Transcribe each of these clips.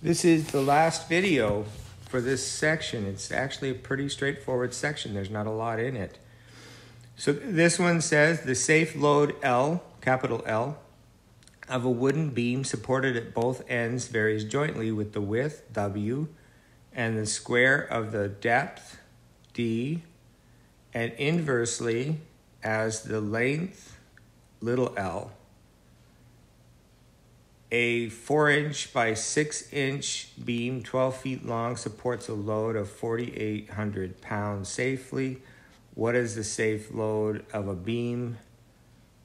This is the last video for this section. It's actually a pretty straightforward section. There's not a lot in it. So this one says the safe load L, capital L, of a wooden beam supported at both ends varies jointly with the width, W, and the square of the depth, D, and inversely as the length, little l. A 4 inch by 6 inch beam, 12 feet long, supports a load of 4,800 pounds safely. What is the safe load of a beam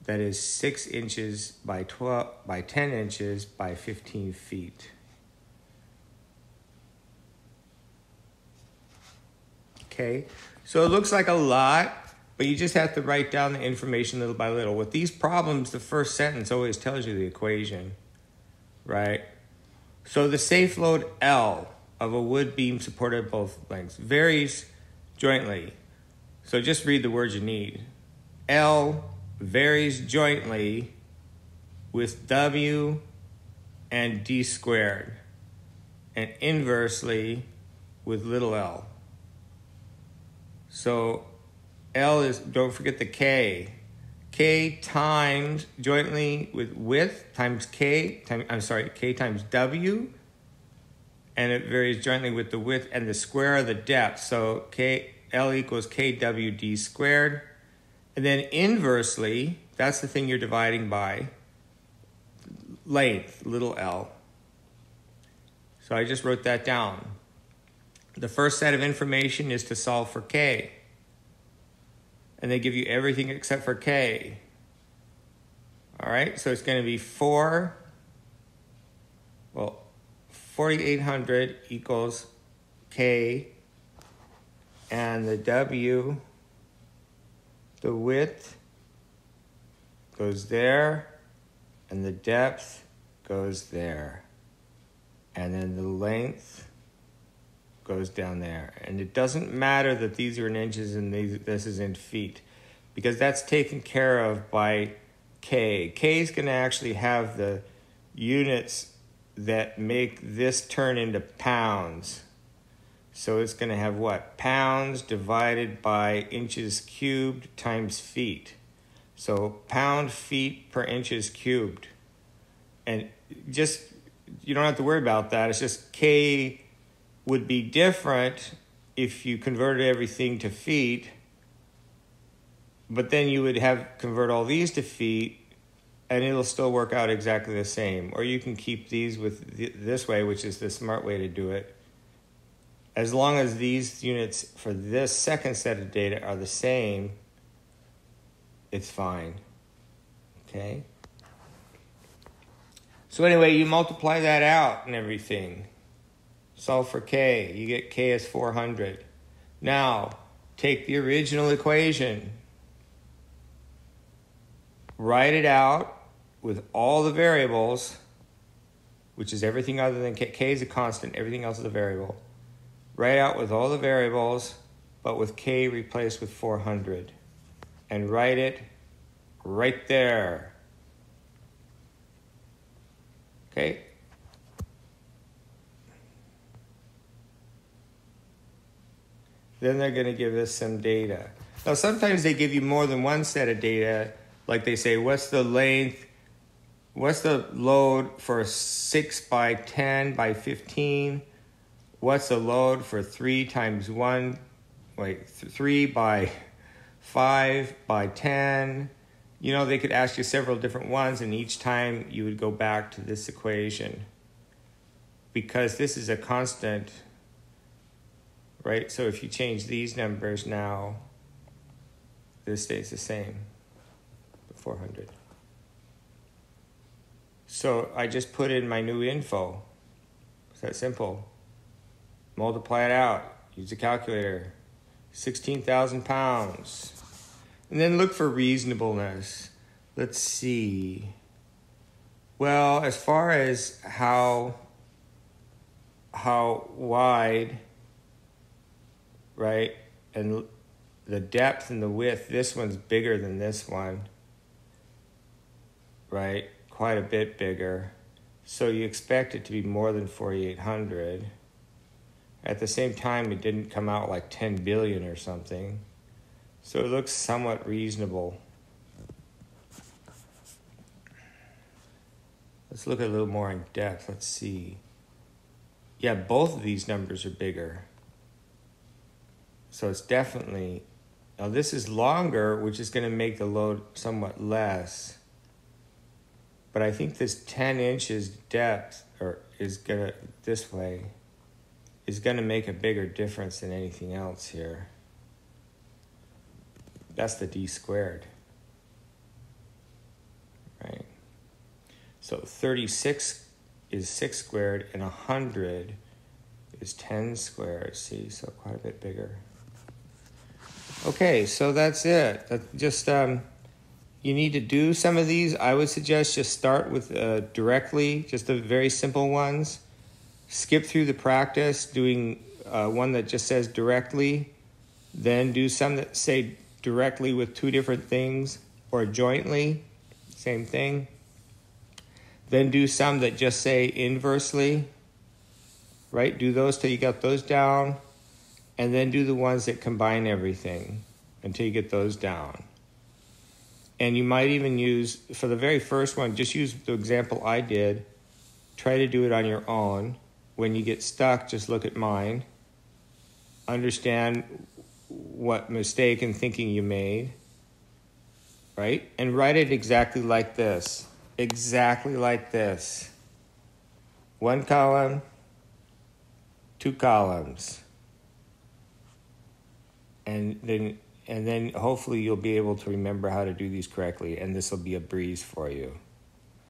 that is 6 inches by 12 by 10 inches by 15 feet? Okay, so it looks like a lot, but you just have to write down the information little by little. With these problems, the first sentence always tells you the equation right? So the safe load L of a wood beam supported both lengths varies jointly. So just read the words you need. L varies jointly with W and D squared, and inversely with little l. So L is, don't forget the K k times jointly with width times k times, I'm sorry, k times w, and it varies jointly with the width and the square of the depth. So k l equals kwd squared, and then inversely, that's the thing you're dividing by, length, little l. So I just wrote that down. The first set of information is to solve for k and they give you everything except for K. All right, so it's going to be 4, well, 4,800 equals K, and the W, the width goes there, and the depth goes there. And then the length goes down there. And it doesn't matter that these are in inches and these, this is in feet because that's taken care of by K. K is going to actually have the units that make this turn into pounds. So it's going to have what? Pounds divided by inches cubed times feet. So pound feet per inches cubed. And just, you don't have to worry about that. It's just K would be different if you converted everything to feet, but then you would have convert all these to feet and it'll still work out exactly the same. Or you can keep these with this way, which is the smart way to do it. As long as these units for this second set of data are the same, it's fine. Okay? So anyway, you multiply that out and everything. Solve for k. You get k as 400. Now, take the original equation, write it out with all the variables, which is everything other than k. k is a constant, everything else is a variable. Write out with all the variables, but with k replaced with 400. And write it right there. Okay? Then they're going to give us some data. Now, sometimes they give you more than one set of data. Like they say, what's the length? What's the load for 6 by 10 by 15? What's the load for 3 times 1? Wait, 3 by 5 by 10? You know, they could ask you several different ones, and each time you would go back to this equation. Because this is a constant right? So if you change these numbers now, this stays the same, 400. So I just put in my new info. It's that simple. Multiply it out. Use a calculator. 16,000 pounds. And then look for reasonableness. Let's see. Well, as far as how how wide right? And the depth and the width, this one's bigger than this one, right? Quite a bit bigger. So you expect it to be more than 4,800. At the same time, it didn't come out like 10 billion or something. So it looks somewhat reasonable. Let's look a little more in depth. Let's see. Yeah, both of these numbers are bigger. So it's definitely, now this is longer, which is going to make the load somewhat less. But I think this 10 inches depth or is going to, this way, is going to make a bigger difference than anything else here. That's the d squared. Right? So 36 is 6 squared and 100 is 10 squared. See, so quite a bit bigger. Okay, so that's it. That just um, you need to do some of these. I would suggest just start with uh, directly, just the very simple ones. Skip through the practice, doing uh, one that just says directly, then do some that say directly with two different things or jointly, same thing. Then do some that just say inversely, right? Do those till you got those down, and then do the ones that combine everything until you get those down. And you might even use, for the very first one, just use the example I did. Try to do it on your own. When you get stuck, just look at mine. Understand what mistake and thinking you made, right? And write it exactly like this. Exactly like this. One column, two columns. And then and then hopefully you'll be able to remember how to do these correctly and this will be a breeze for you.